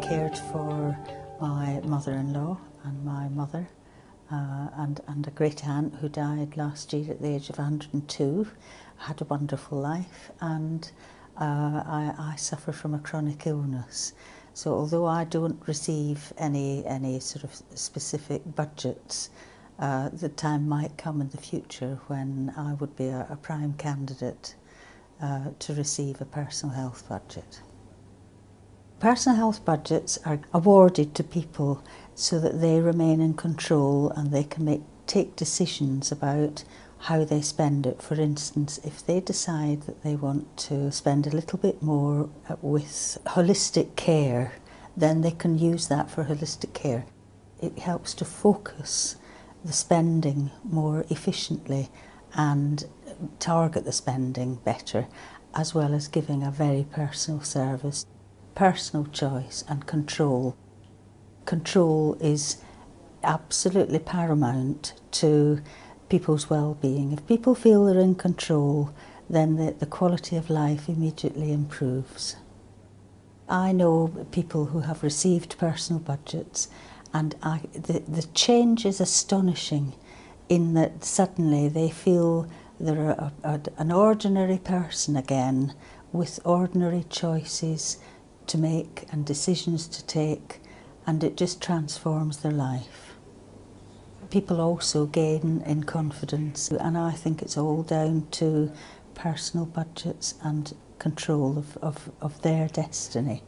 cared for my mother-in-law and my mother uh, and, and a great aunt who died last year at the age of 102. had a wonderful life and uh, I, I suffer from a chronic illness. So although I don't receive any, any sort of specific budgets, uh, the time might come in the future when I would be a, a prime candidate uh, to receive a personal health budget. Personal health budgets are awarded to people so that they remain in control and they can make, take decisions about how they spend it. For instance, if they decide that they want to spend a little bit more with holistic care, then they can use that for holistic care. It helps to focus the spending more efficiently and target the spending better, as well as giving a very personal service. Personal choice and control. Control is absolutely paramount to people's well-being. If people feel they're in control, then the, the quality of life immediately improves. I know people who have received personal budgets and I, the, the change is astonishing in that suddenly they feel they're a, a, an ordinary person again with ordinary choices to make and decisions to take and it just transforms their life. People also gain in confidence and I think it's all down to personal budgets and control of, of, of their destiny.